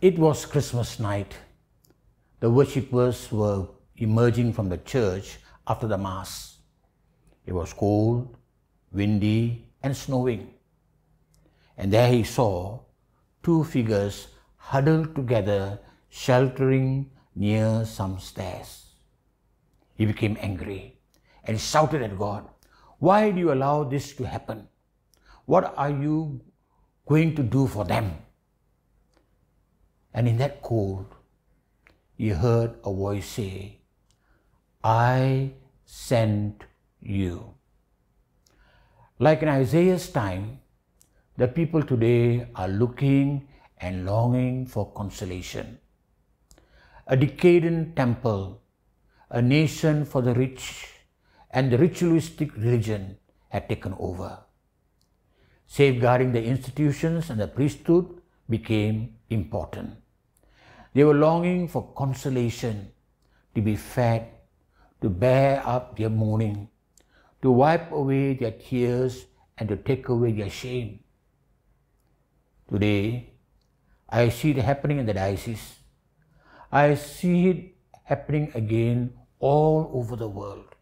It was Christmas night. The worshippers were emerging from the church after the Mass. It was cold, windy, and snowing. And there he saw two figures huddled together, sheltering near some stairs. He became angry and shouted at God, Why do you allow this to happen? What are you going to do for them? And in that cold, he heard a voice say, I sent you. Like in Isaiah's time, the people today are looking and longing for consolation. A decadent temple, a nation for the rich, and the ritualistic religion had taken over. Safeguarding the institutions and the priesthood became important. They were longing for consolation, to be fed, to bear up their mourning, to wipe away their tears, and to take away their shame. Today, I see it happening in the diocese. I see it happening again all over the world.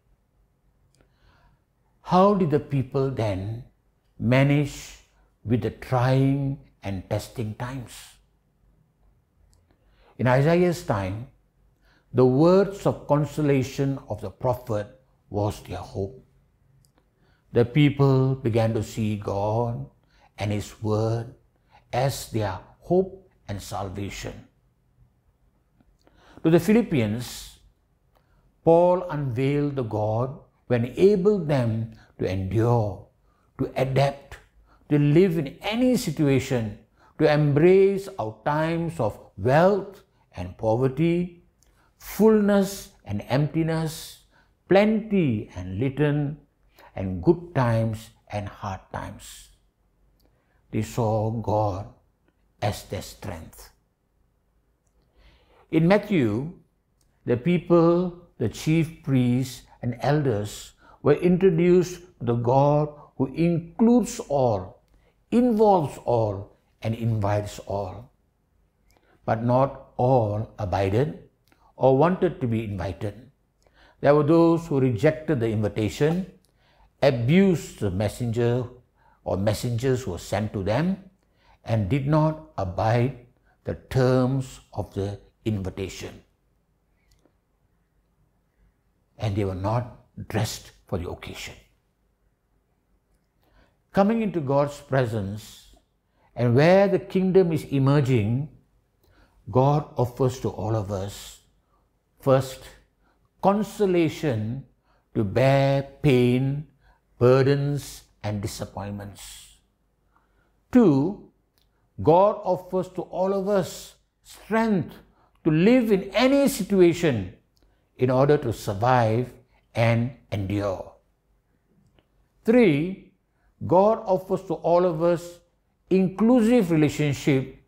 How did the people then manage with the trying and testing times? In Isaiah's time, the words of consolation of the prophet was their hope. The people began to see God and His Word as their hope and salvation. To the Philippians, Paul unveiled the God who enabled them to endure, to adapt, to live in any situation, to embrace our times of wealth and poverty, fullness and emptiness, plenty and little, and good times and hard times. They saw God as their strength. In Matthew, the people, the chief priests, and elders were introduced to the God who includes all, involves all, and invites all. But not all abided or wanted to be invited. There were those who rejected the invitation, abused the messenger or messengers who were sent to them, and did not abide the terms of the invitation. And they were not dressed for the occasion. Coming into God's presence and where the kingdom is emerging, God offers to all of us first consolation to bear pain, burdens, and disappointments. Two, God offers to all of us strength to live in any situation in order to survive and endure. Three, God offers to all of us inclusive relationship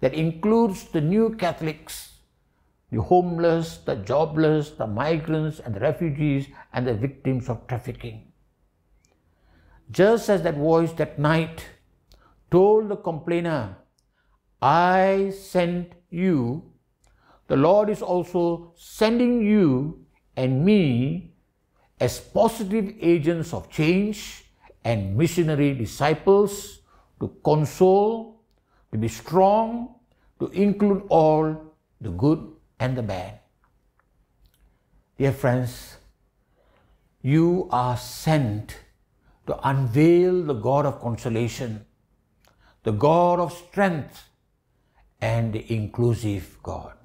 that includes the new Catholics, the homeless, the jobless, the migrants and the refugees and the victims of trafficking. Just as that voice that night told the complainer, I sent you, the Lord is also sending you and me as positive agents of change and missionary disciples to console, to be strong, to include all the good and the bad. Dear friends, you are sent to unveil the God of consolation, the God of strength, and the inclusive God.